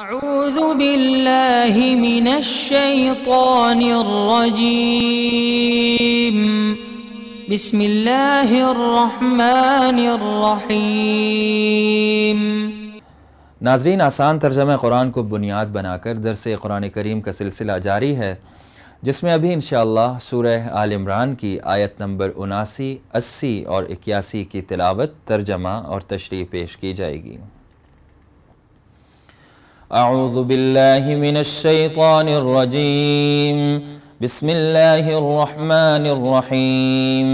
أعوذ بالله من الشيطان الرجيم. بسم الله الرحمن الرحيم. ناظرین، آسان ترجمہ قرآن کو بنیاد بنا کر درس قرآن کریم کا سلسلہ جاری ہے، جس میں ابھی انشاءاللہ سورہ آل عمران کی آیت نمبر اناسی، اسی اور اکیاسی کی تلاوت، ترجمہ اور تشریح پیش کی جائے گی۔ أعوذ باللہ من الشیطان الرجیم بسم اللہ الرحمن الرحیم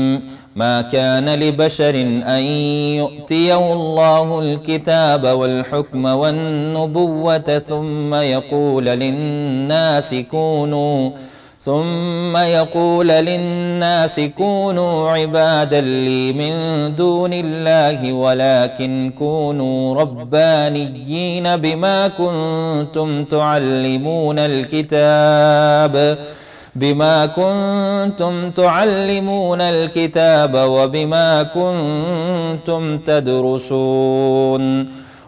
ما كان لبشر أن يؤتيه الله الكتاب والحكم والنبوة ثم يقول للناس كونوا ثم يقول للناس كونوا عبادا لي من دون الله ولكن كونوا ربانيين بما كنتم تعلمون الكتاب بما كنتم تعلمون الكتاب وبما كنتم تدرسون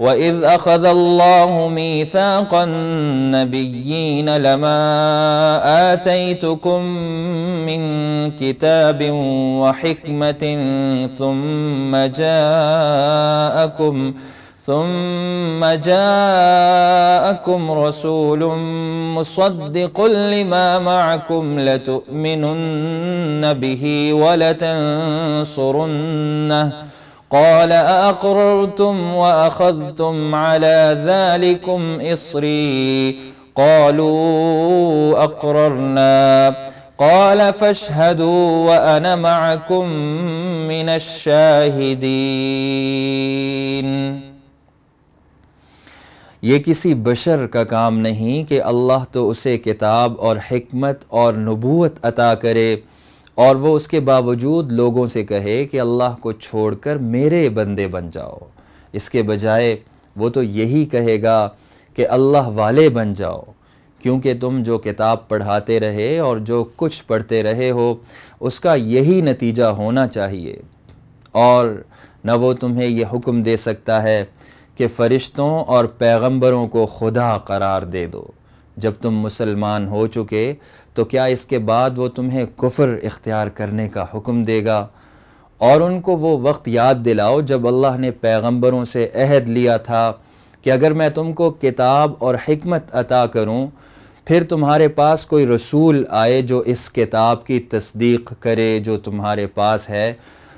وإذ أخذ الله ميثاق النبيين لما آتيتكم من كتاب وحكمة ثم جاءكم ثم جاءكم رسول مصدق لما معكم لتؤمنن به ولتنصرنه قال أأقررتم وأخذتم على ذلكم إصري؟ قالوا أقررنا. قال فاشهدوا وأنا معكم من الشاهدين. یہ کسی بشر کا کام نہیں کہ اللہ تو اسے کتاب اور حکمت اور نبوت عطا کرے۔ اور وہ اس کے باوجود لوگوں سے کہے کہ اللہ کو چھوڑ کر میرے بندے بن جاؤ۔ اس کے بجائے وہ تو یہی کہے گا کہ اللہ والے بن جاؤ۔ کیونکہ تم جو کتاب پڑھاتے رہے اور جو کچھ پڑھتے رہے ہو، اس کا یہی نتیجہ ہونا چاہیے۔ اور نہ وہ تمہیں یہ حکم دے سکتا ہے کہ فرشتوں اور پیغمبروں کو خدا قرار دے دو۔ جب تم مسلمان ہو چکے، تو کیا اس کے بعد وہ تمہیں کفر اختیار کرنے کا حکم دے گا؟ اور ان کو وہ وقت یاد دلاؤ جب اللہ نے پیغمبروں سے عہد لیا تھا کہ اگر میں تم کو کتاب اور حکمت عطا کروں، پھر تمہارے پاس کوئی رسول آئے جو اس کتاب کی تصدیق کرے جو تمہارے پاس ہے،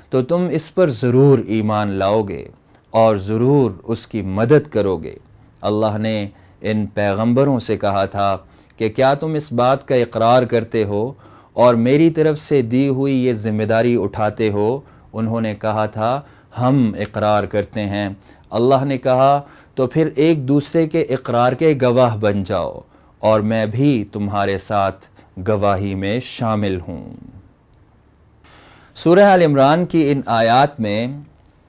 تو تم اس پر ضرور ایمان لاؤ گے اور ضرور اس کی مدد کرو گے۔ اللہ نے ان پیغمبروں سے کہا تھا کہ کیا تم اس بات کا اقرار کرتے ہو اور میری طرف سے دی ہوئی یہ ذمہ داری اٹھاتے ہو؟ انہوں نے کہا تھا، ہم اقرار کرتے ہیں۔ اللہ نے کہا، تو پھر ایک دوسرے کے اقرار کے گواہ بن جاؤ اور میں بھی تمہارے ساتھ گواہی میں شامل ہوں۔ سورہ عمران کی ان آیات میں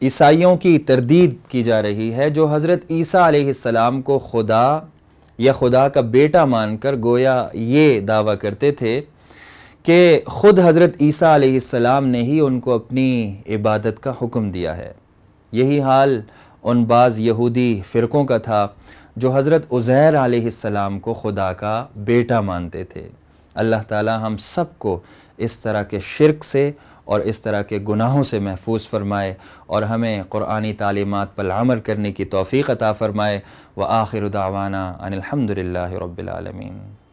عیسائیوں کی تردید کی جا رہی ہے جو حضرت عیسیٰ علیہ السلام کو خدا یا خدا کا بیٹا مان کر گویا یہ دعویٰ کرتے تھے کہ خود حضرت عیسیٰ علیہ السلام نے ہی ان کو اپنی عبادت کا حکم دیا ہے۔ یہی حال ان بعض یہودی فرقوں کا تھا جو حضرت عزیر علیہ السلام کو خدا کا بیٹا مانتے تھے۔ اللہ تعالی ہم سب کو اس طرح کے شرک سے اور اس طرح کے گناہوں سے محفوظ فرمائے اور ہمیں قرآنی تعلیمات پر عمل کرنے کی توفیق عطا فرمائے۔ وآخر دعوانا ان الحمد للہ رب العالمین۔